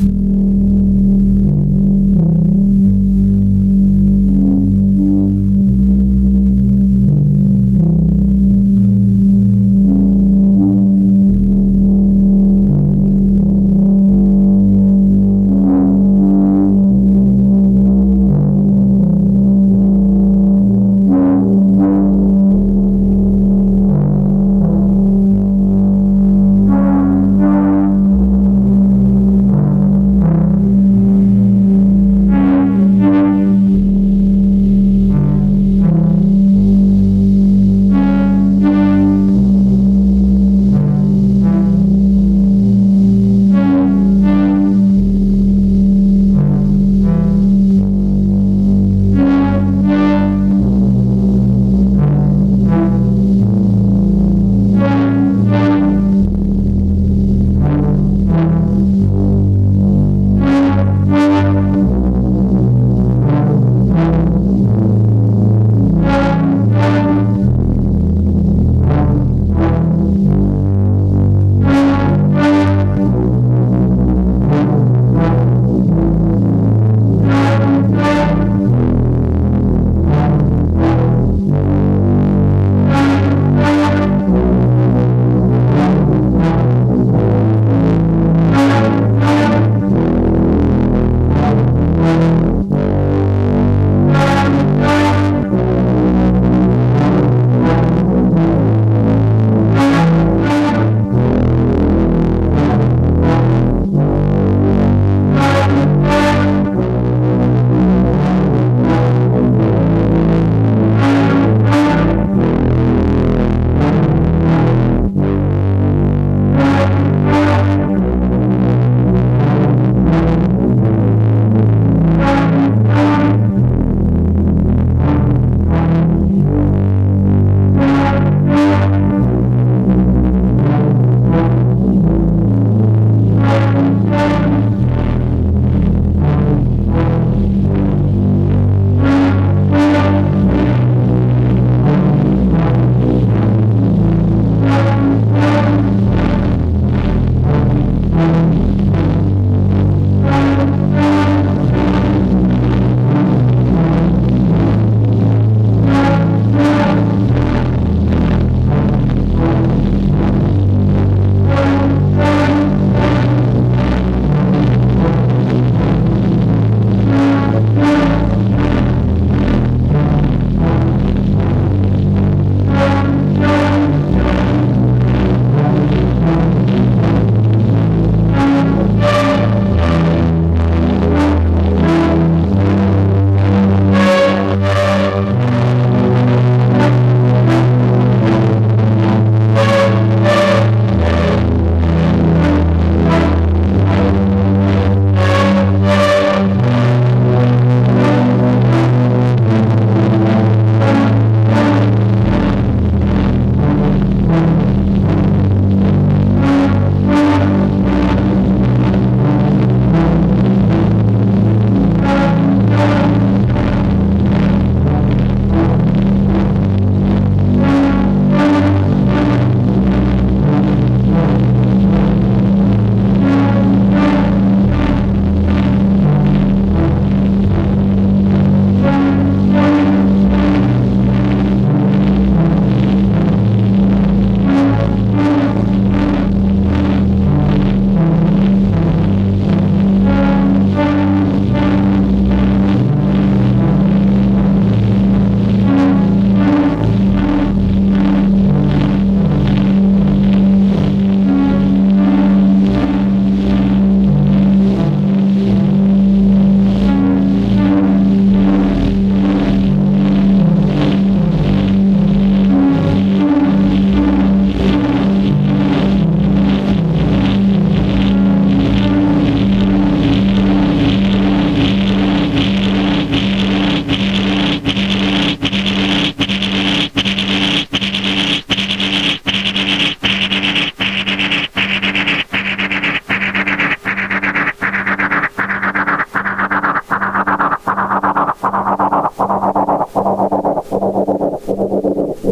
you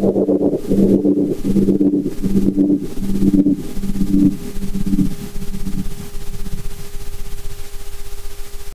Thank you.